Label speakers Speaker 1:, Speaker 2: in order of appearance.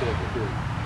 Speaker 1: 对对对